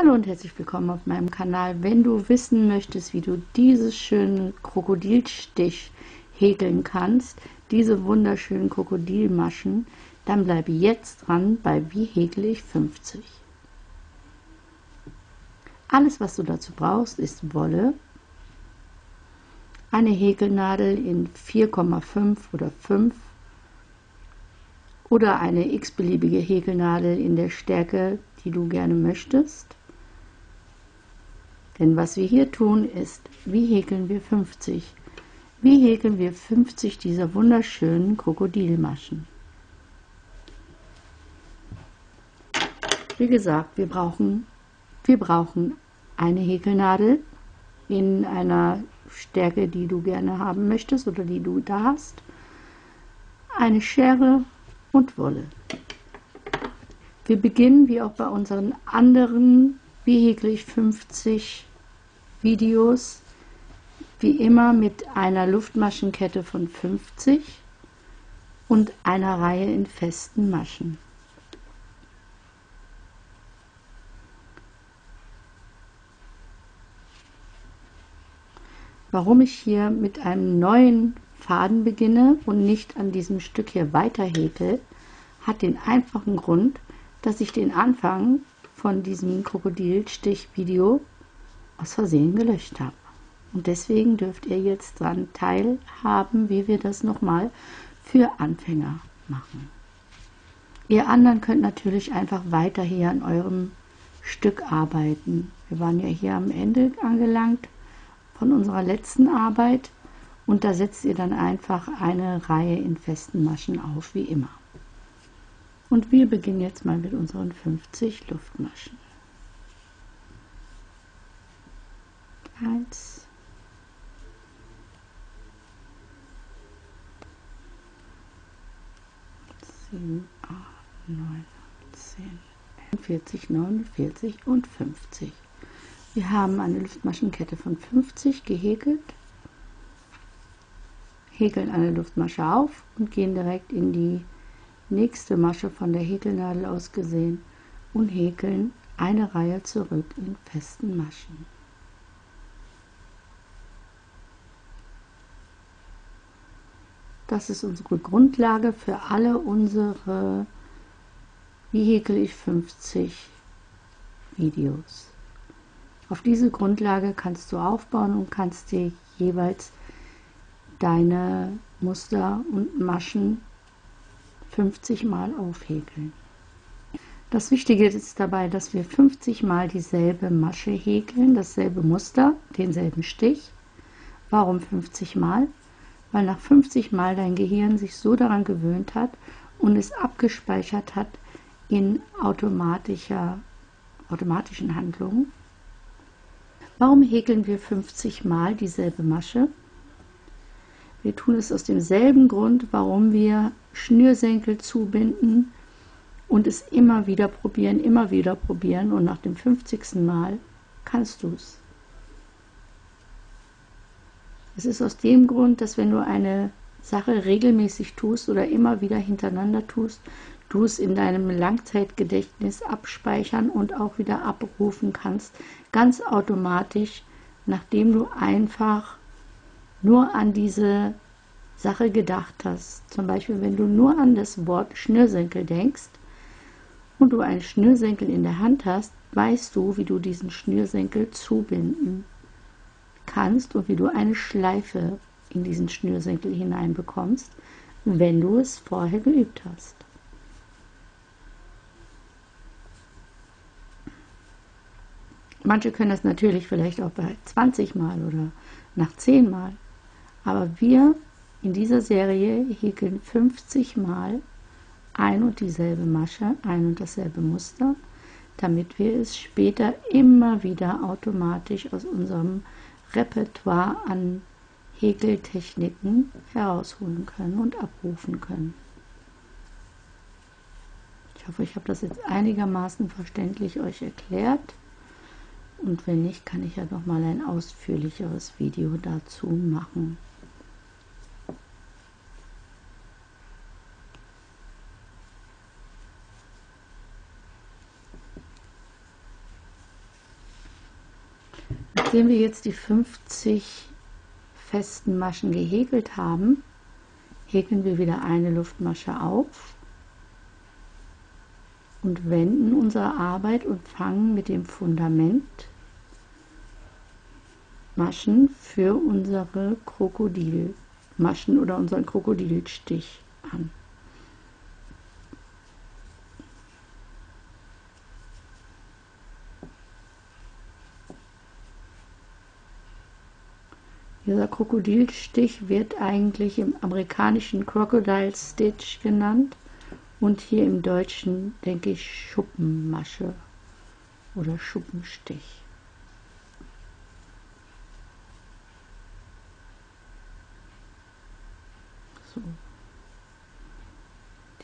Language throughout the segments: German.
Hallo und herzlich willkommen auf meinem Kanal. Wenn du wissen möchtest, wie du dieses schöne Krokodilstich häkeln kannst, diese wunderschönen Krokodilmaschen, dann bleibe jetzt dran bei Wie häkle ich 50. Alles, was du dazu brauchst, ist Wolle, eine Häkelnadel in 4,5 oder 5 oder eine x-beliebige Häkelnadel in der Stärke, die du gerne möchtest. Denn was wir hier tun ist, wie häkeln wir 50? Wie häkeln wir 50 dieser wunderschönen Krokodilmaschen? Wie gesagt, wir brauchen, wir brauchen eine Häkelnadel in einer Stärke, die du gerne haben möchtest oder die du da hast, eine Schere und Wolle. Wir beginnen wie auch bei unseren anderen wie häkle ich 50 Videos wie immer mit einer Luftmaschenkette von 50 und einer Reihe in festen Maschen. Warum ich hier mit einem neuen Faden beginne und nicht an diesem Stück hier weiter häkel, hat den einfachen Grund, dass ich den Anfang von diesem Krokodilstich-Video aus Versehen gelöscht habe. Und deswegen dürft ihr jetzt daran teilhaben, wie wir das nochmal für Anfänger machen. Ihr anderen könnt natürlich einfach weiter hier an eurem Stück arbeiten. Wir waren ja hier am Ende angelangt von unserer letzten Arbeit und da setzt ihr dann einfach eine Reihe in festen Maschen auf, wie immer. Und wir beginnen jetzt mal mit unseren 50 Luftmaschen. 1, 7, 8, 9, 10, 40, 49 und 50. Wir haben eine Luftmaschenkette von 50 gehäkelt, häkeln eine Luftmasche auf und gehen direkt in die nächste Masche von der Häkelnadel aus gesehen und häkeln eine Reihe zurück in festen Maschen. Das ist unsere Grundlage für alle unsere Wie häkel ich 50 Videos. Auf diese Grundlage kannst du aufbauen und kannst dir jeweils deine Muster und Maschen 50 Mal aufhäkeln. Das Wichtige ist dabei, dass wir 50 Mal dieselbe Masche häkeln, dasselbe Muster, denselben Stich. Warum 50 Mal? Weil nach 50 Mal dein Gehirn sich so daran gewöhnt hat und es abgespeichert hat in automatischer, automatischen Handlungen. Warum häkeln wir 50 Mal dieselbe Masche? Wir tun es aus demselben Grund, warum wir Schnürsenkel zubinden und es immer wieder probieren, immer wieder probieren und nach dem 50. Mal kannst du es. Es ist aus dem Grund, dass wenn du eine Sache regelmäßig tust oder immer wieder hintereinander tust, du es in deinem Langzeitgedächtnis abspeichern und auch wieder abrufen kannst, ganz automatisch, nachdem du einfach nur an diese Sache gedacht hast. Zum Beispiel, wenn du nur an das Wort Schnürsenkel denkst und du einen Schnürsenkel in der Hand hast, weißt du, wie du diesen Schnürsenkel zubinden kannst und wie du eine Schleife in diesen Schnürsenkel hineinbekommst, wenn du es vorher geübt hast. Manche können das natürlich vielleicht auch bei 20 Mal oder nach 10 Mal. Aber wir in dieser Serie häkeln 50 Mal ein und dieselbe Masche, ein und dasselbe Muster, damit wir es später immer wieder automatisch aus unserem Repertoire an Häkeltechniken herausholen können und abrufen können. Ich hoffe, ich habe das jetzt einigermaßen verständlich euch erklärt. Und wenn nicht, kann ich ja noch mal ein ausführlicheres Video dazu machen. Nachdem wir jetzt die 50 festen Maschen gehäkelt haben, häkeln wir wieder eine Luftmasche auf und wenden unsere Arbeit und fangen mit dem Fundament Maschen für unsere Krokodilmaschen oder unseren Krokodilstich an. Dieser Krokodilstich wird eigentlich im amerikanischen Crocodile Stitch genannt und hier im Deutschen denke ich Schuppenmasche oder Schuppenstich. So.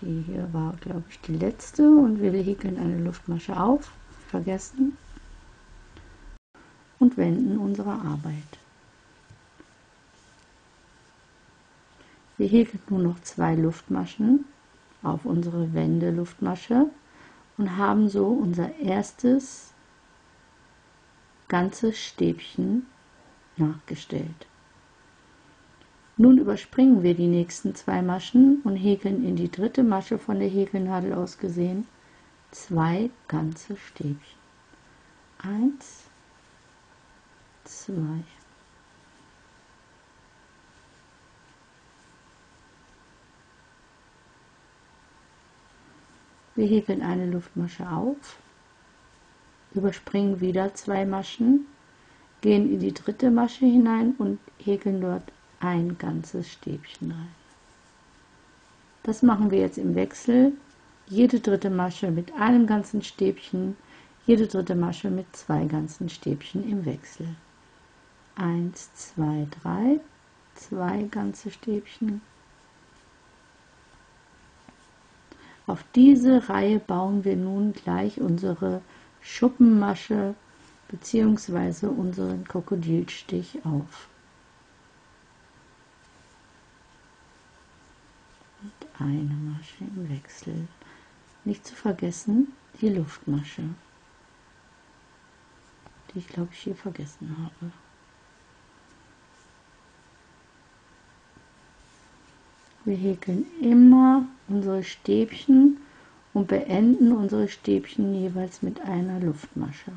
Die hier war, glaube ich, die letzte und wir häkeln eine Luftmasche auf, vergessen und wenden unsere Arbeit. Wir häkeln nur noch zwei Luftmaschen auf unsere Wendeluftmasche und haben so unser erstes ganzes Stäbchen nachgestellt. Nun überspringen wir die nächsten zwei Maschen und häkeln in die dritte Masche von der Häkelnadel aus gesehen zwei ganze Stäbchen. Eins, zwei. Wir häkeln eine Luftmasche auf, überspringen wieder zwei Maschen, gehen in die dritte Masche hinein und häkeln dort ein ganzes Stäbchen rein. Das machen wir jetzt im Wechsel. Jede dritte Masche mit einem ganzen Stäbchen, jede dritte Masche mit zwei ganzen Stäbchen im Wechsel. Eins, zwei, drei, zwei ganze Stäbchen, Auf diese Reihe bauen wir nun gleich unsere Schuppenmasche bzw. unseren Krokodilstich auf. Und eine Masche im Wechsel. Nicht zu vergessen die Luftmasche, die ich glaube ich hier vergessen habe. Wir häkeln immer unsere Stäbchen und beenden unsere Stäbchen jeweils mit einer Luftmasche.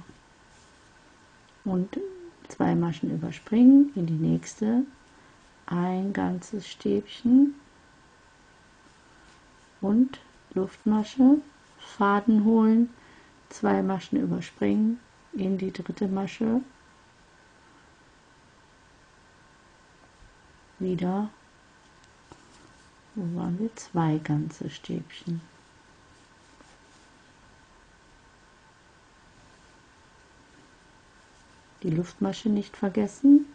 Und zwei Maschen überspringen in die nächste, ein ganzes Stäbchen und Luftmasche, Faden holen, zwei Maschen überspringen in die dritte Masche, wieder wo waren wir? Zwei ganze Stäbchen. Die Luftmasche nicht vergessen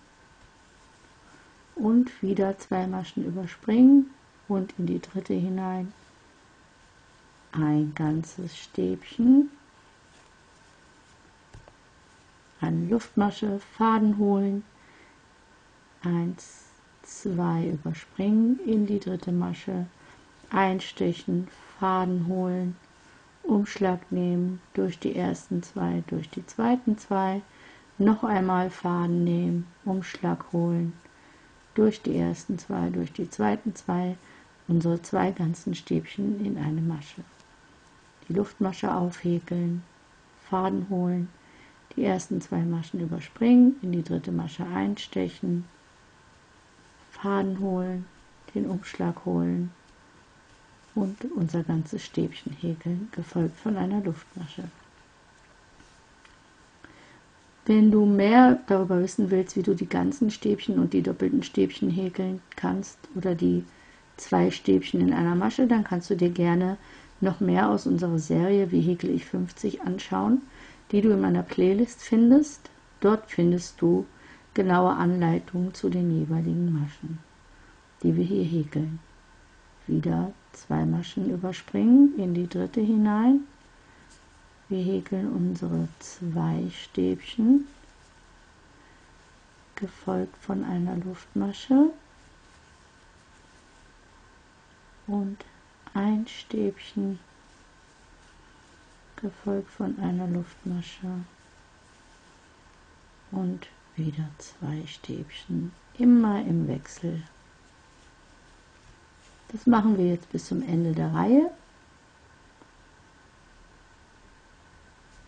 und wieder zwei Maschen überspringen und in die dritte hinein ein ganzes Stäbchen, eine Luftmasche, Faden holen, eins, 2 überspringen, in die dritte Masche einstechen, Faden holen, Umschlag nehmen, durch die ersten zwei, durch die zweiten zwei, noch einmal Faden nehmen, Umschlag holen, durch die ersten zwei, durch die zweiten zwei, unsere zwei ganzen Stäbchen in eine Masche. Die Luftmasche aufhäkeln, Faden holen, die ersten zwei Maschen überspringen, in die dritte Masche einstechen, Faden holen, den Umschlag holen und unser ganzes Stäbchen häkeln, gefolgt von einer Luftmasche. Wenn du mehr darüber wissen willst, wie du die ganzen Stäbchen und die doppelten Stäbchen häkeln kannst oder die zwei Stäbchen in einer Masche, dann kannst du dir gerne noch mehr aus unserer Serie Wie häkel ich 50 anschauen, die du in meiner Playlist findest. Dort findest du genaue Anleitung zu den jeweiligen Maschen, die wir hier häkeln. Wieder zwei Maschen überspringen, in die dritte hinein. Wir häkeln unsere zwei Stäbchen, gefolgt von einer Luftmasche und ein Stäbchen, gefolgt von einer Luftmasche und wieder zwei Stäbchen, immer im Wechsel. Das machen wir jetzt bis zum Ende der Reihe.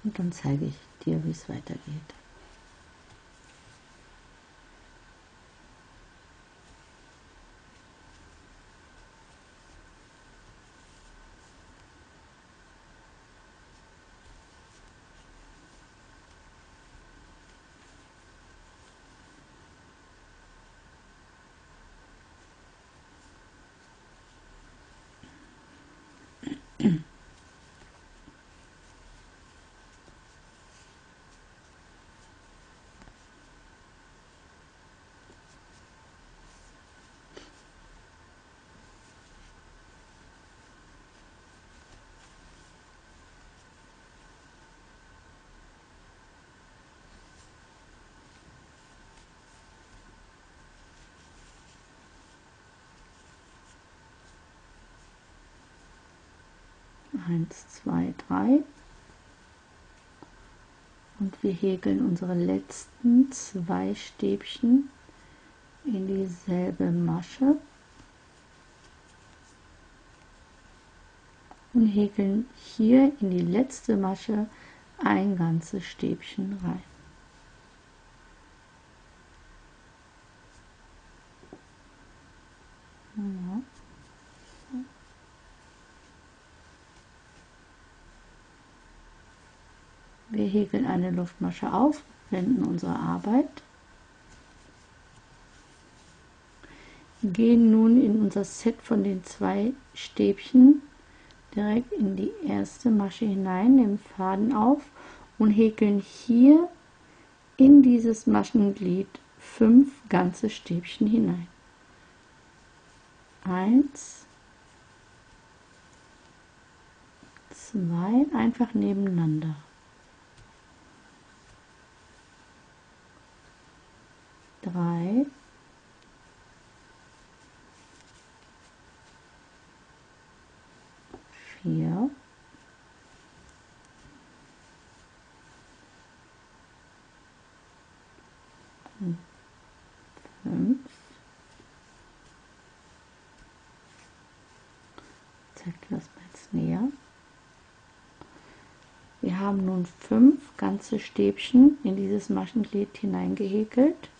Und dann zeige ich dir, wie es weitergeht. 1, 2, 3 und wir häkeln unsere letzten zwei Stäbchen in dieselbe Masche und häkeln hier in die letzte Masche ein ganzes Stäbchen rein. Ja. Wir häkeln eine Luftmasche auf, wenden unsere Arbeit, gehen nun in unser Set von den zwei Stäbchen direkt in die erste Masche hinein, nehmen Faden auf und häkeln hier in dieses Maschenglied fünf ganze Stäbchen hinein. Eins, zwei, einfach nebeneinander. Drei, vier, fünf, zeig dir das mal jetzt näher. Wir haben nun fünf ganze Stäbchen in dieses Maschenglied hineingehäkelt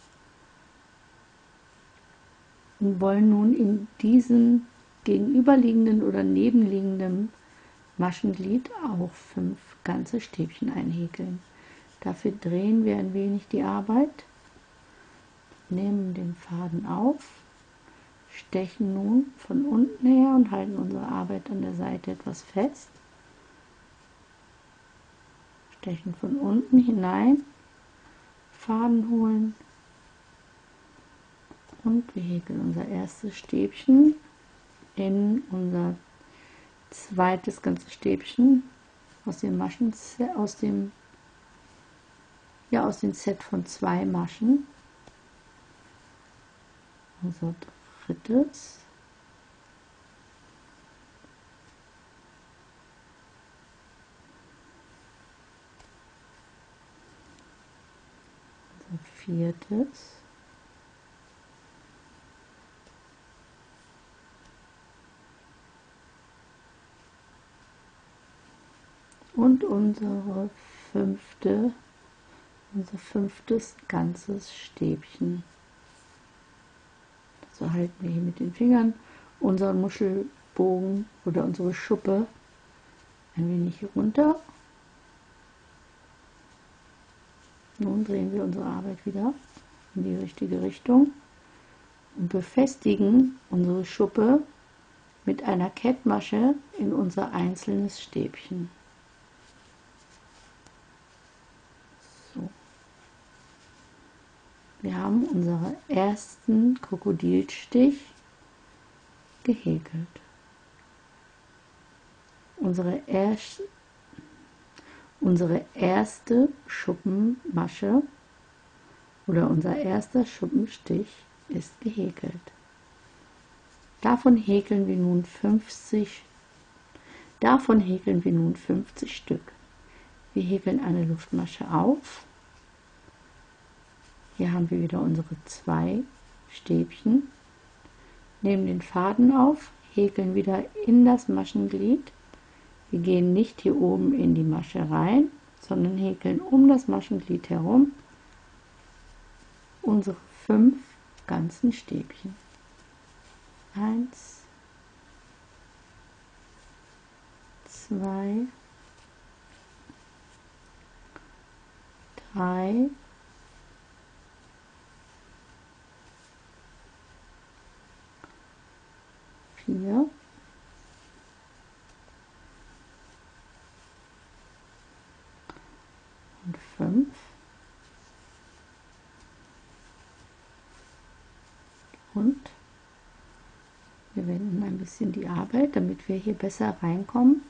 und wollen nun in diesen gegenüberliegenden oder nebenliegenden Maschenglied auch fünf ganze Stäbchen einhäkeln. Dafür drehen wir ein wenig die Arbeit, nehmen den Faden auf, stechen nun von unten her und halten unsere Arbeit an der Seite etwas fest, stechen von unten hinein, Faden holen, und wir häkeln unser erstes Stäbchen in unser zweites ganzes Stäbchen aus dem Maschen aus dem ja aus dem Set von zwei Maschen. Unser drittes. Unser viertes und unsere fünfte, unser fünftes ganzes Stäbchen. So halten wir hier mit den Fingern unseren Muschelbogen oder unsere Schuppe ein wenig runter. Nun drehen wir unsere Arbeit wieder in die richtige Richtung und befestigen unsere Schuppe mit einer Kettmasche in unser einzelnes Stäbchen. Wir haben unseren ersten Krokodilstich gehäkelt. Unsere, erst, unsere erste Schuppenmasche oder unser erster Schuppenstich ist gehäkelt. Davon häkeln wir nun 50 Davon häkeln wir nun 50 Stück. Wir häkeln eine Luftmasche auf Hier haben wir wieder unsere zwei Stäbchen. Nehmen den Faden auf, häkeln wieder in das Maschenglied. Wir gehen nicht hier oben in die Masche rein, sondern häkeln um das Maschenglied herum unsere fünf ganzen Stäbchen. Eins, zwei, drei, vier, und fünf. Und wir wenden ein bisschen die Arbeit, damit wir hier besser reinkommen.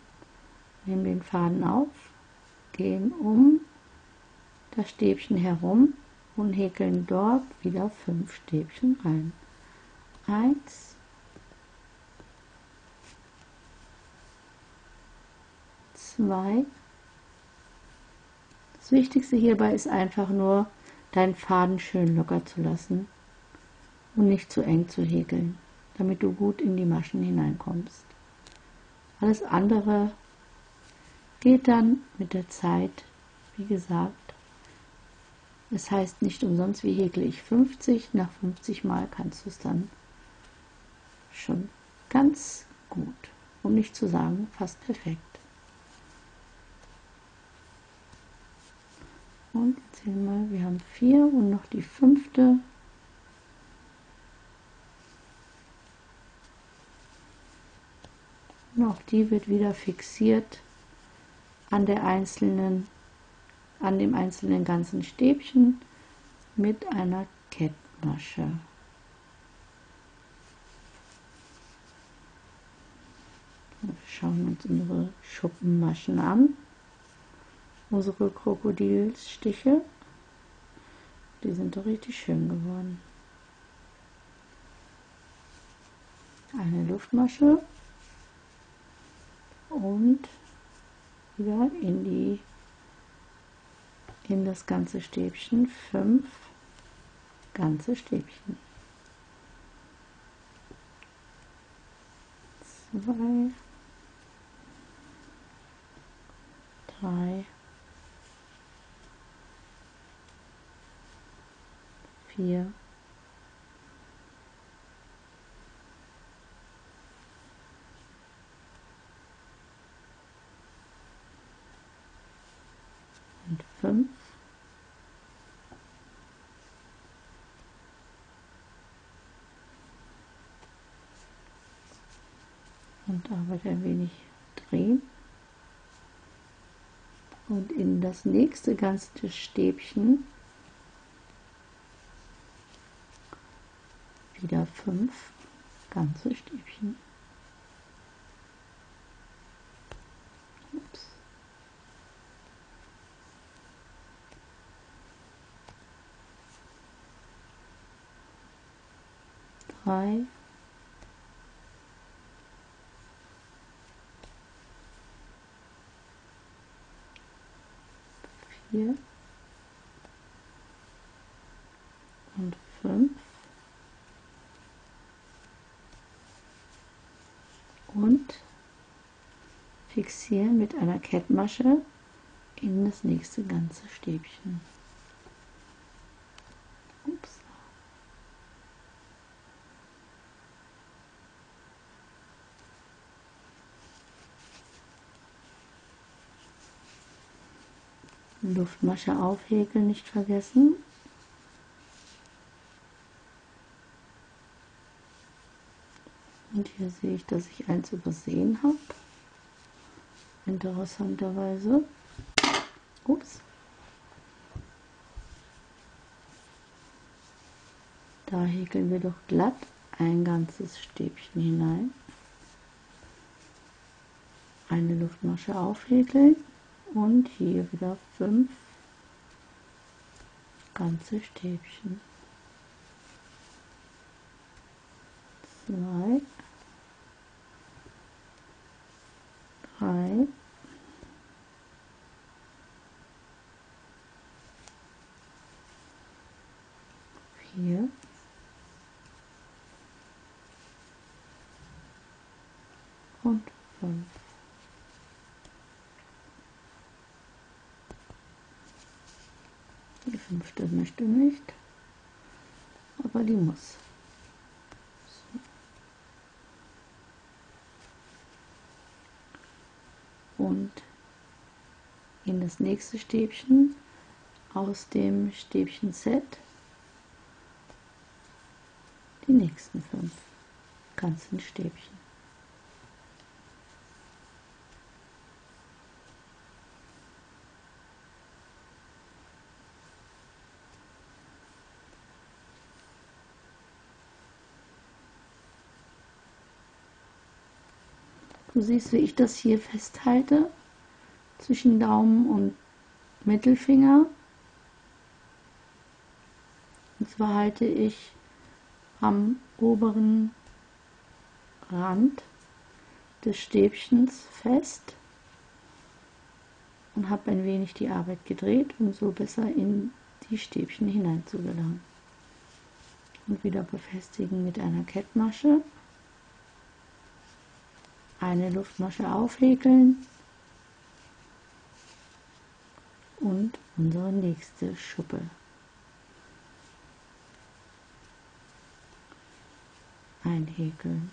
Nehmen den Faden auf, gehen um das Stäbchen herum und häkeln dort wieder fünf Stäbchen rein. Eins, zwei. Das Wichtigste hierbei ist einfach nur, deinen Faden schön locker zu lassen und nicht zu eng zu häkeln, damit du gut in die Maschen hineinkommst. Alles andere geht dann mit der Zeit, wie gesagt, es heißt nicht umsonst, wie häkle ich 50, nach 50 Mal kannst du es dann schon ganz gut, um nicht zu sagen fast perfekt. Und zählen mal, wir haben vier und noch die fünfte. Und auch die wird wieder fixiert an der einzelnen, an dem einzelnen ganzen Stäbchen mit einer Kettmasche. Wir schauen uns unsere Schuppenmaschen an unsere Krokodilstiche. Die sind doch richtig schön geworden. Eine Luftmasche und wieder in die in das ganze Stäbchen fünf ganze Stäbchen. Zwei, drei, vier, und fünf. Und Arbeit ein wenig drehen. Und in das nächste ganze Stäbchen wieder fünf ganze Stäbchen. Ups. Drei. Vier. Und fünf. und fixieren mit einer Kettmasche in das nächste ganze Stäbchen. Ups. Luftmasche aufhäkeln nicht vergessen. Und hier sehe ich, dass ich eins übersehen habe. Interessanterweise. Ups. Da häkeln wir doch glatt ein ganzes Stäbchen hinein. Eine Luftmasche aufhäkeln und hier wieder fünf ganze Stäbchen. Zwei. drei, vier, und fünf. Die fünfte möchte nicht, aber die muss. Und in das nächste Stäbchen aus dem Stäbchen-Set die nächsten fünf ganzen Stäbchen. Du siehst, wie ich das hier festhalte zwischen Daumen und Mittelfinger. Und zwar halte ich am oberen Rand des Stäbchens fest und habe ein wenig die Arbeit gedreht, um so besser in die Stäbchen hinein zu gelangen. Und wieder befestigen mit einer Kettmasche eine Luftmasche aufhäkeln und unsere nächste Schuppe. einhäkeln.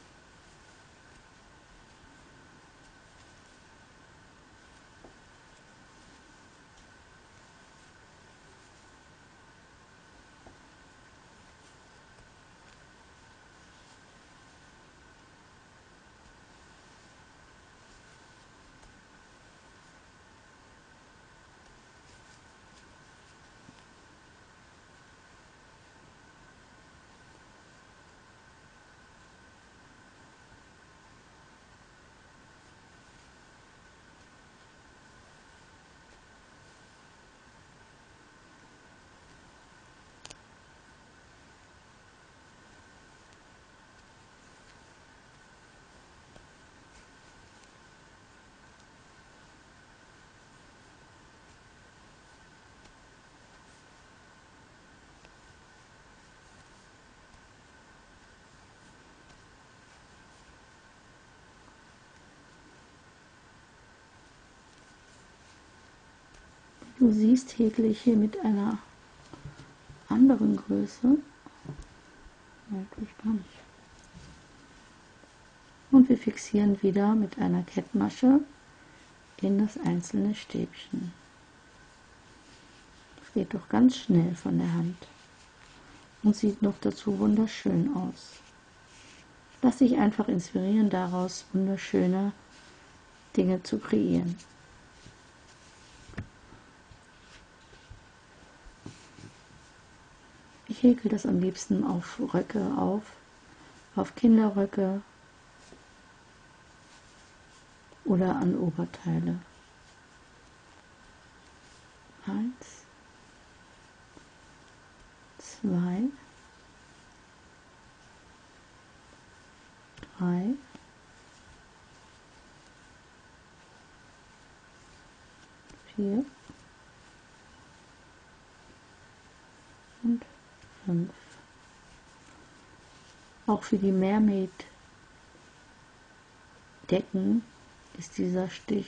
Du siehst, häkle ich hier mit einer anderen Größe. Eigentlich gar nicht. Und wir fixieren wieder mit einer Kettmasche in das einzelne Stäbchen. Das geht doch ganz schnell von der Hand und sieht noch dazu wunderschön aus. Lass dich einfach inspirieren daraus, wunderschöne Dinge zu kreieren. Häkel das am liebsten auf Röcke auf, auf Kinderröcke oder an Oberteile. Eins, zwei, drei, vier und 5. Auch für die Mermaid Decken ist dieser Stich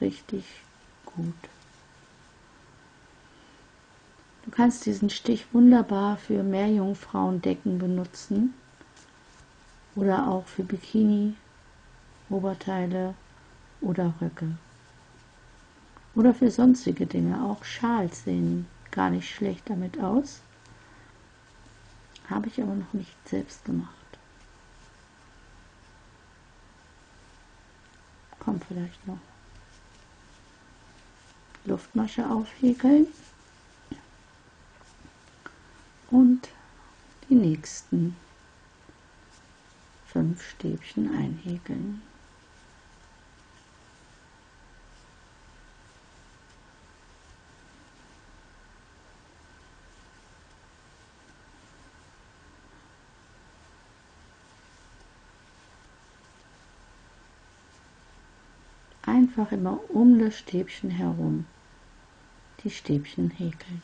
richtig gut. Du kannst diesen Stich wunderbar für Meerjungfrauendecken benutzen oder auch für Bikini, Oberteile oder Röcke. Oder für sonstige Dinge, auch Schals sehen gar nicht schlecht damit aus. Habe ich aber noch nicht selbst gemacht. Kommt vielleicht noch. Luftmasche aufhäkeln und die nächsten fünf Stäbchen einhäkeln. Einfach immer um das Stäbchen herum die Stäbchen häkeln.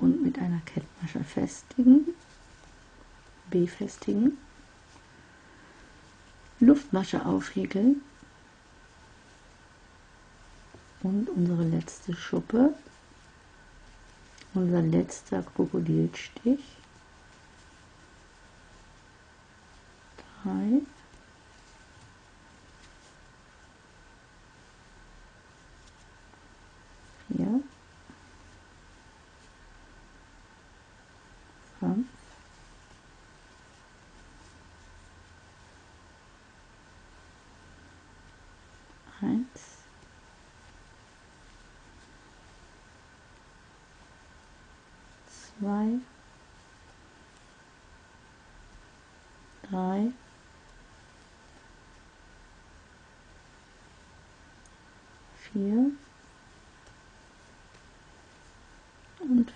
Und mit einer Kettmasche festigen, befestigen, Luftmasche aufhäkeln und unsere letzte Schuppe, unser letzter Krokodilstich, drei, vier, fünf, eins, zwei, drei, vier. Und fünf.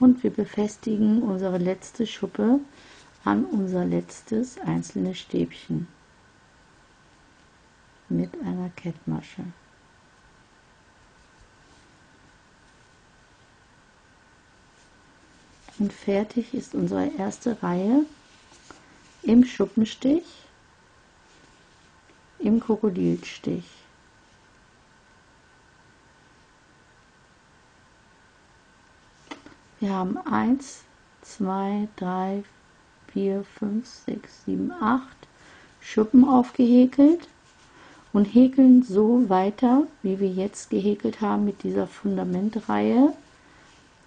Und wir befestigen unsere letzte Schuppe an unser letztes einzelne Stäbchen mit einer Kettmasche. Und fertig ist unsere erste Reihe im Schuppenstich, im Krokodilstich. Wir haben 1, 2, 3, 4, 5, 6, 7, 8 Schuppen aufgehäkelt und häkeln so weiter, wie wir jetzt gehäkelt haben mit dieser Fundamentreihe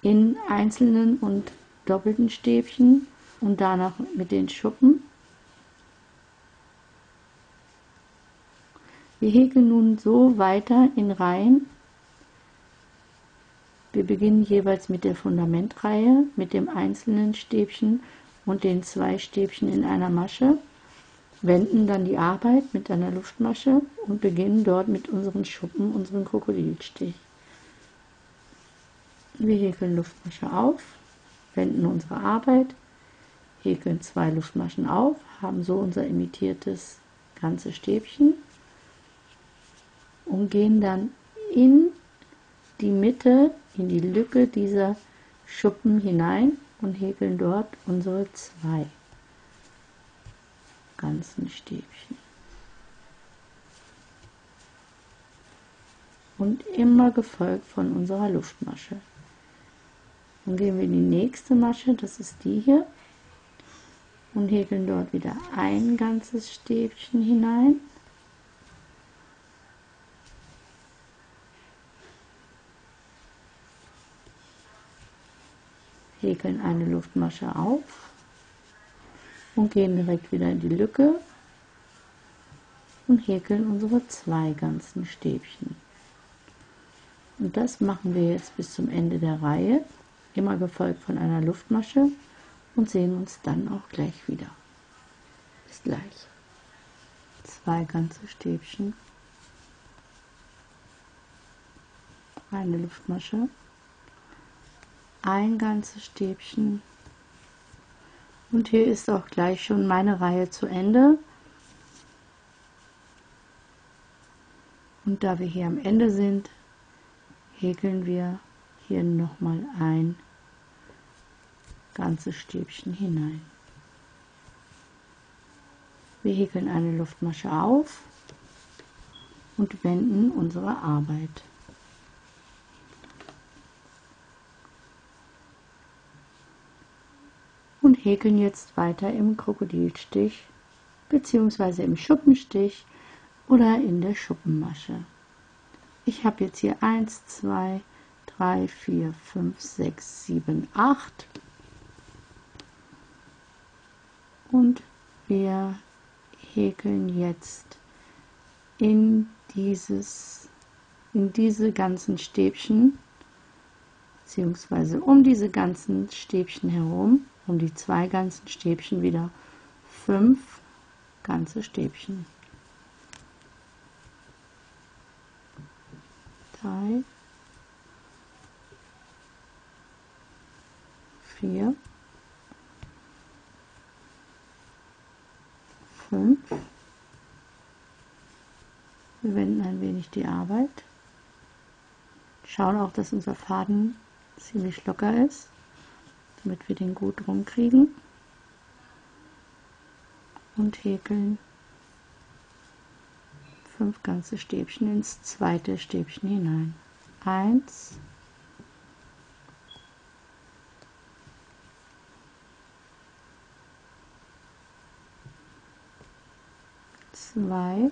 in einzelnen und doppelten Stäbchen und danach mit den Schuppen. Wir häkeln nun so weiter in Reihen. Wir beginnen jeweils mit der Fundamentreihe, mit dem einzelnen Stäbchen und den zwei Stäbchen in einer Masche, wenden dann die Arbeit mit einer Luftmasche und beginnen dort mit unseren Schuppen, unseren Krokodilstich. Wir häkeln Luftmasche auf, wenden unsere Arbeit, häkeln zwei Luftmaschen auf, haben so unser imitiertes ganze Stäbchen und gehen dann in die Mitte, in die Lücke dieser Schuppen hinein und häkeln dort unsere zwei ganzen Stäbchen. Und immer gefolgt von unserer Luftmasche. Dann gehen wir in die nächste Masche, das ist die hier, und häkeln dort wieder ein ganzes Stäbchen hinein. Häkeln eine Luftmasche auf und gehen direkt wieder in die Lücke und häkeln unsere zwei ganzen Stäbchen. Und das machen wir jetzt bis zum Ende der Reihe immer gefolgt von einer Luftmasche und sehen uns dann auch gleich wieder. Bis gleich. Zwei ganze Stäbchen, eine Luftmasche, ein ganzes Stäbchen und hier ist auch gleich schon meine Reihe zu Ende. Und da wir hier am Ende sind, häkeln wir hier nochmal ein ganzes Stäbchen hinein. Wir häkeln eine Luftmasche auf und wenden unsere Arbeit. Häkeln jetzt weiter im Krokodilstich bzw. im Schuppenstich oder in der Schuppenmasche. Ich habe jetzt hier 1, 2, 3, 4, 5, 6, 7, 8 und wir häkeln jetzt in dieses in diese ganzen Stäbchen beziehungsweise um diese ganzen Stäbchen herum, um die zwei ganzen Stäbchen wieder fünf ganze Stäbchen. Drei, vier, 5. Wir wenden ein wenig die Arbeit. Schauen auch, dass unser Faden ziemlich locker ist, damit wir den gut rumkriegen. Und häkeln fünf ganze Stäbchen ins zweite Stäbchen hinein. Eins, zwei,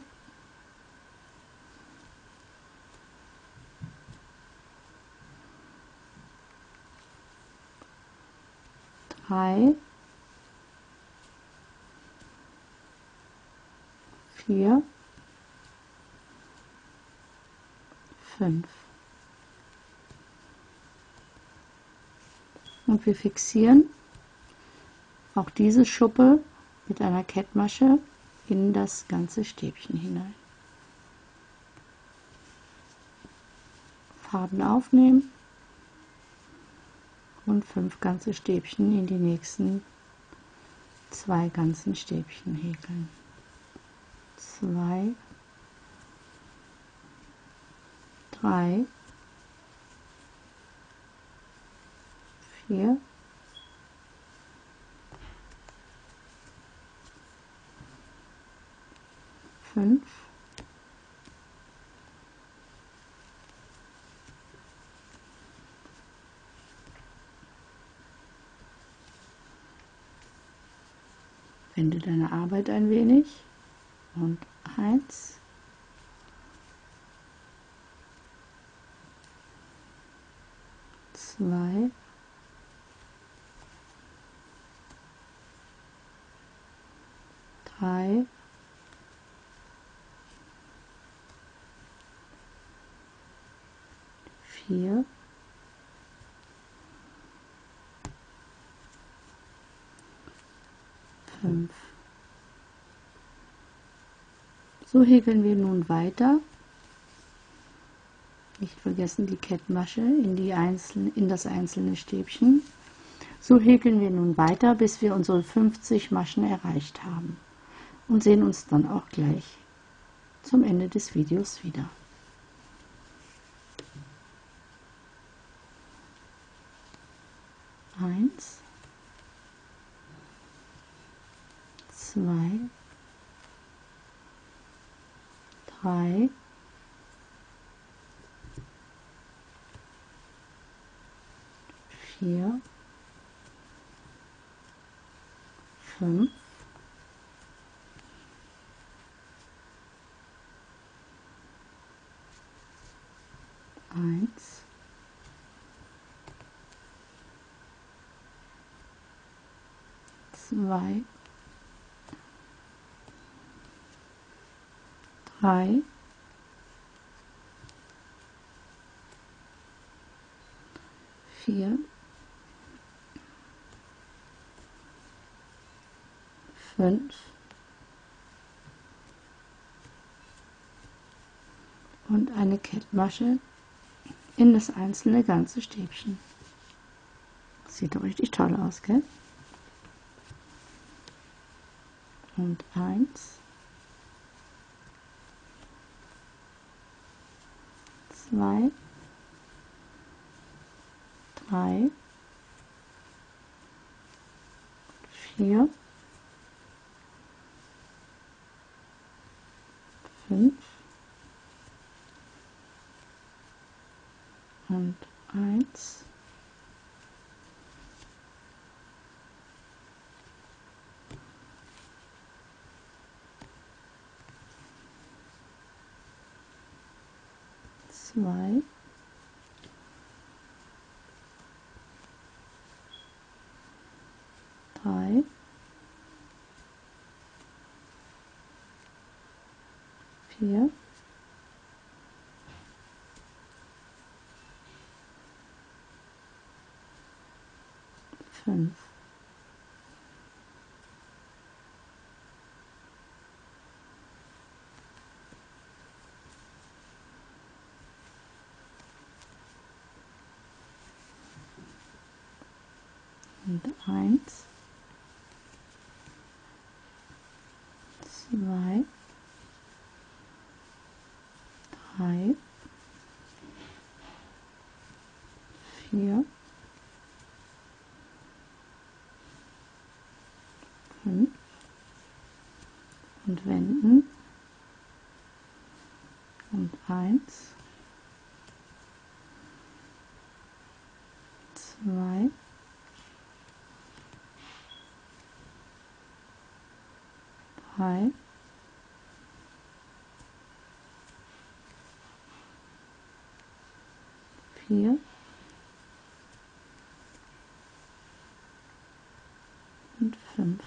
drei, vier, fünf. Und wir fixieren auch diese Schuppe mit einer Kettmasche in das ganze Stäbchen hinein. Faden aufnehmen und fünf ganze Stäbchen in die nächsten zwei ganzen Stäbchen häkeln. Zwei, drei, vier, fünf, Wende deine Arbeit ein wenig. Und eins, zwei, drei, vier, fünf. So häkeln wir nun weiter. Nicht vergessen die Kettmasche in, die einzelne, in das einzelne Stäbchen. So häkeln wir nun weiter, bis wir unsere 50 Maschen erreicht haben und sehen uns dann auch gleich zum Ende des Videos wieder. Eins, zwei, drei, vier, fünf, eins, zwei, drei, vier, fünf und eine Kettmasche in das einzelne ganze Stäbchen. Sieht doch richtig toll aus, gell? Und eins, zwei, drei, vier, fünf. Und eins. Zwei. Drei. Vier. Fünf. Und eins, zwei, drei, vier, fünf. Und wenden. Und eins, zwei, drei, vier, und fünf.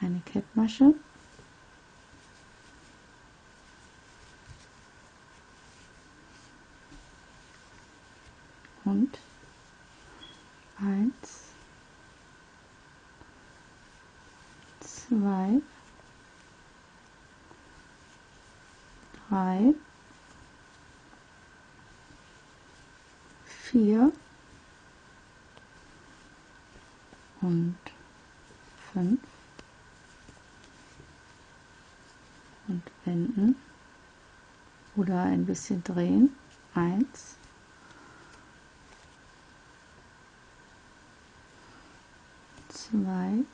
Eine Kettmasche. Und eins, zwei, drei, vier. Und fünf. Und wenden. Oder ein bisschen drehen. Eins, zwei,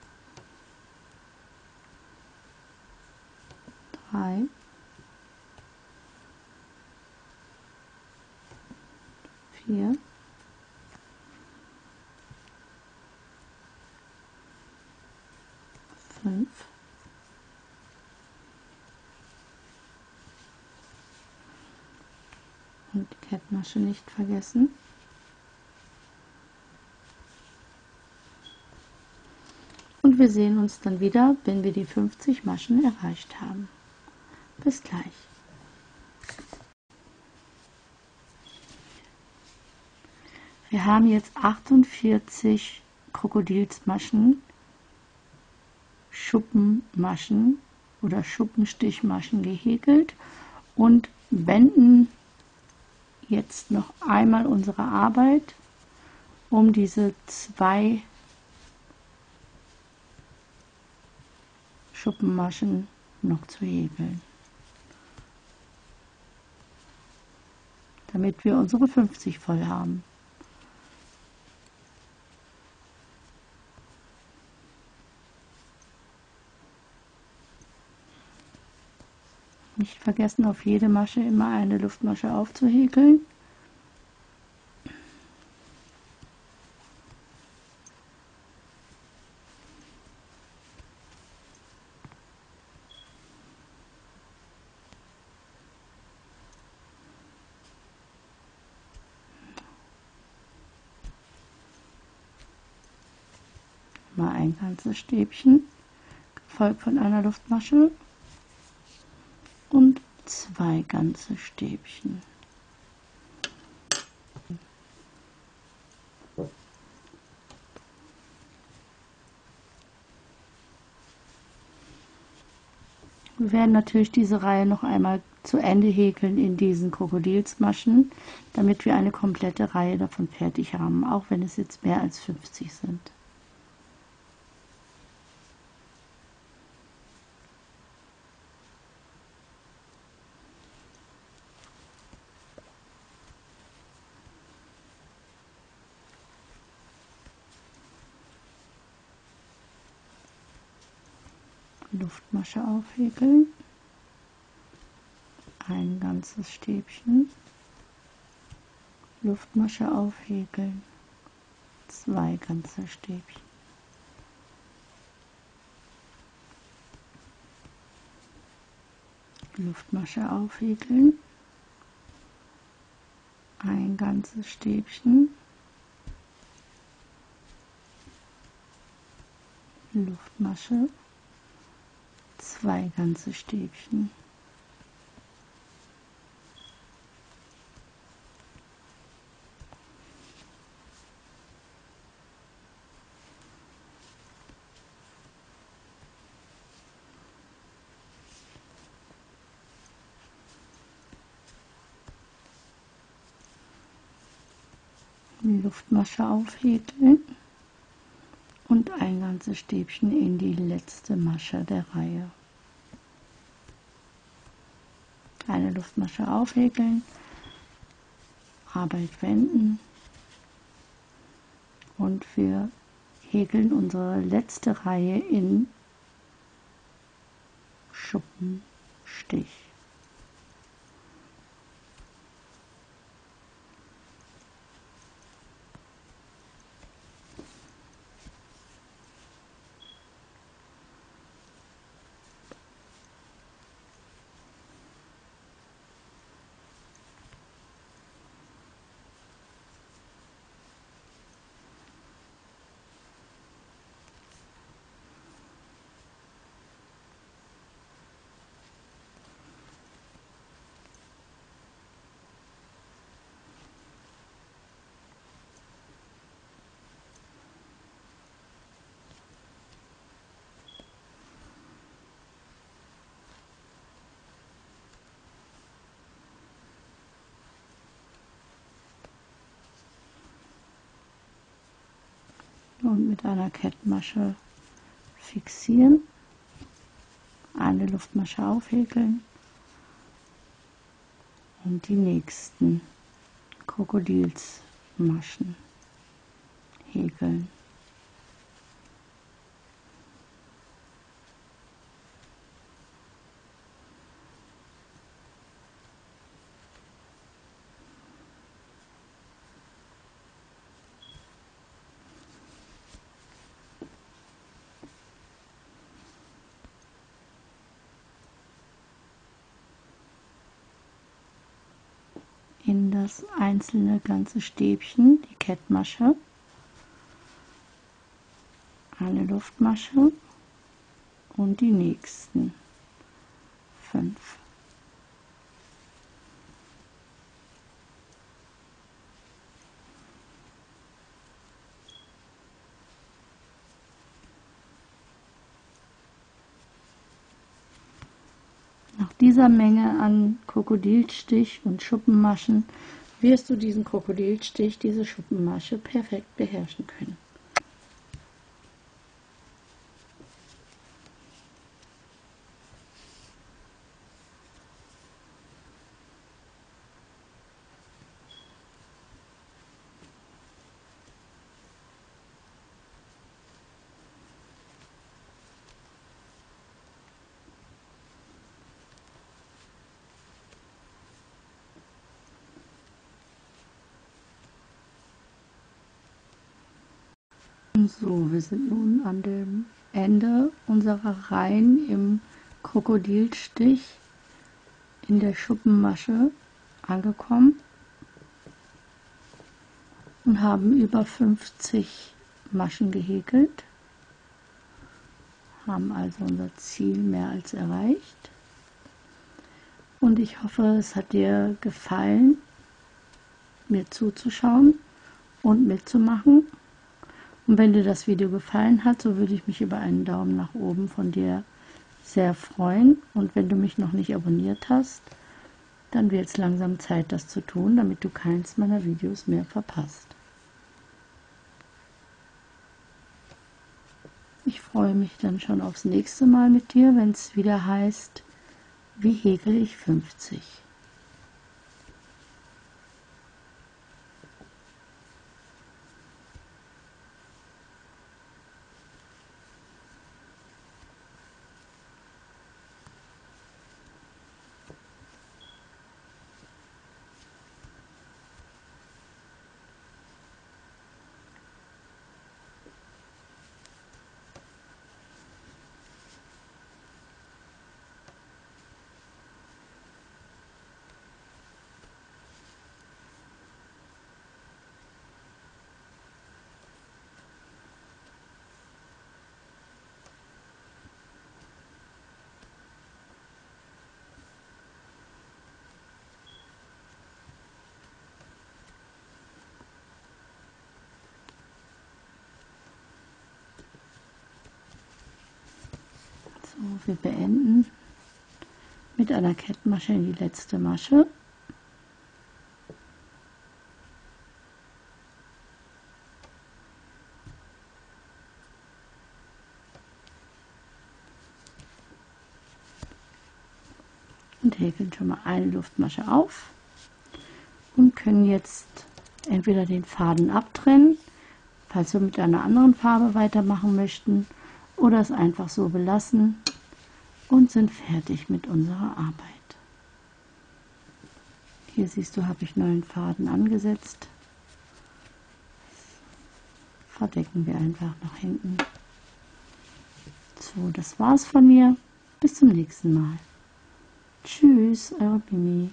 drei, vier, fünf, und die Kettmasche nicht vergessen. Und wir sehen uns dann wieder, wenn wir die 50 Maschen erreicht haben. Bis gleich. Wir haben jetzt 48 Krokodilsmaschen, Schuppenmaschen oder Schuppenstichmaschen gehäkelt und wenden jetzt noch einmal unsere Arbeit um diese zwei Schuppenmaschen noch zu häkeln, damit wir unsere 50 voll haben. Nicht vergessen, auf jede Masche immer eine Luftmasche aufzuhäkeln. Mal ein ganzes Stäbchen, gefolgt von einer Luftmasche zwei ganze Stäbchen. Wir werden natürlich diese Reihe noch einmal zu Ende häkeln in diesen Krokodilsmaschen, damit wir eine komplette Reihe davon fertig haben, auch wenn es jetzt mehr als 50 sind. Luftmasche aufhäkeln, ein ganzes Stäbchen, Luftmasche aufhäkeln, zwei ganze Stäbchen. Luftmasche aufhäkeln, ein ganzes Stäbchen, Luftmasche zwei ganze Stäbchen. Luftmasche aufhäkeln und ein ganzes Stäbchen in die letzte Masche der Reihe. Eine Luftmasche aufhäkeln, Arbeit wenden und wir häkeln unsere letzte Reihe in Schuppenstich. Und mit einer Kettmasche fixieren, eine Luftmasche aufhäkeln und die nächsten Krokodilsmaschen häkeln. in das einzelne ganze Stäbchen die Kettmasche, eine Luftmasche und die nächsten fünf. Nach dieser Menge an Krokodilstich und Schuppenmaschen wirst du diesen Krokodilstich, diese Schuppenmasche perfekt beherrschen können. So, wir sind nun an dem Ende unserer Reihen im Krokodilstich in der Schuppenmasche angekommen und haben über 50 Maschen gehäkelt, haben also unser Ziel mehr als erreicht. Und ich hoffe, es hat dir gefallen, mir zuzuschauen und mitzumachen. Und wenn dir das Video gefallen hat, so würde ich mich über einen Daumen nach oben von dir sehr freuen. Und wenn du mich noch nicht abonniert hast, dann wird es langsam Zeit, das zu tun, damit du keins meiner Videos mehr verpasst. Ich freue mich dann schon aufs nächste Mal mit dir, wenn es wieder heißt, wie häkel ich 50. So, wir beenden. Mit einer Kettmasche in die letzte Masche. und häkeln schon mal eine Luftmasche auf. Und können jetzt entweder den Faden abtrennen, falls wir mit einer anderen Farbe weitermachen möchten, oder es einfach so belassen und sind fertig mit unserer Arbeit. Hier siehst du, habe ich neuen Faden angesetzt. Verdecken wir einfach nach hinten. So, das war's von mir. Bis zum nächsten Mal. Tschüss, eure Bimi.